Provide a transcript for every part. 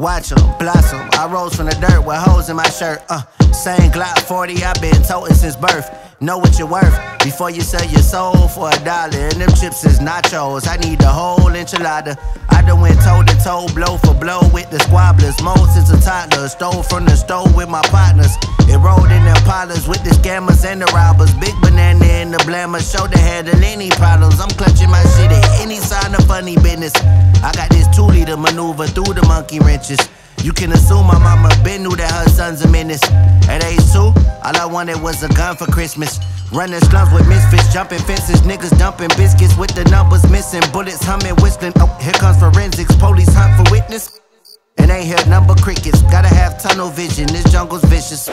Watch 'em blossom. I rose from the dirt with holes in my shirt. Uh, same Glock 40 I've been toting since birth. Know what you're worth before you sell your soul for a dollar. And them chips is nachos. I need the whole enchilada. I done went toe to toe, blow for blow with the squabblers. Most since a toddler. Stole from the stove with my partners. It rolled in parlors with the scammers and the robbers. Big banana in the blammer. Show to handle any problems. I'm clutching my shit at any sign of funny business. I got this two liter maneuver through the monkey wrenches. You can assume my mama been knew that her son's a menace. At age two, all I wanted was a gun for Christmas. Running slums with misfits, jumping fences, niggas dumping biscuits with the numbers missing, bullets humming, whistling. Oh, here comes forensics, police hunt for witness. And ain't here number crickets. Gotta have tunnel vision, this jungle's vicious.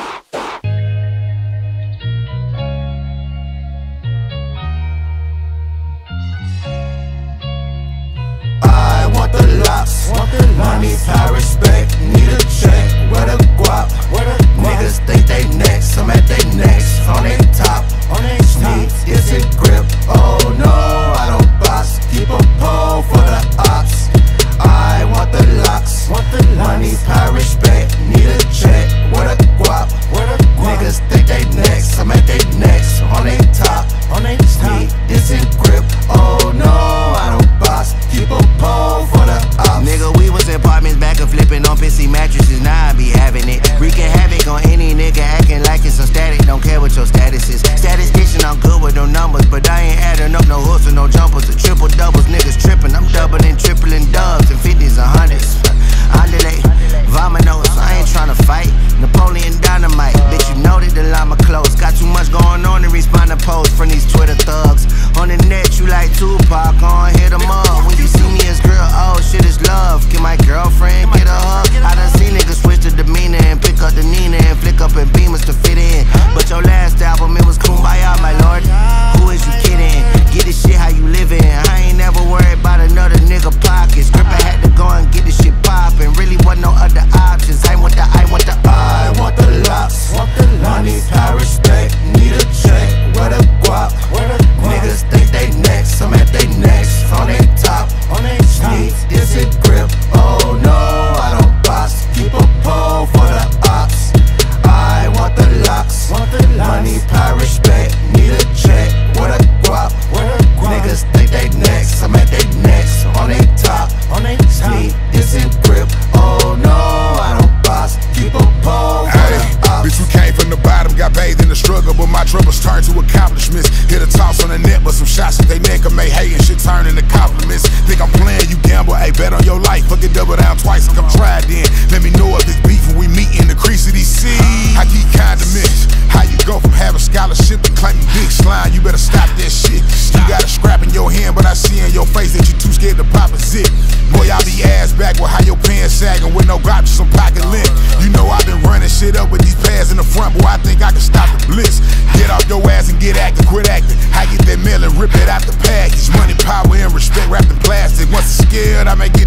Locks, money, power, respect. Need a check, where the guap? Niggas think they next, I'm at they next, on they top. Need is it grip? Oh no, I don't box. Keep a pole for the ops. I want the Lox, money, power, respect. Need a check, where the guap? Niggas think they next, I'm at they next, on they top. Need is it grip? Status. Statistician, I'm good with no numbers, but I ain't adding up no hooks or no jumpers. The triple doubles, niggas tripping. I'm doubling, tripling dubs and 50s and hundreds. I think I can stop the blitz. Get off your ass and get active, quit acting. I get that mail and rip it out the package. Money, power, and respect wrapped in plastic. Once it's scared, I may get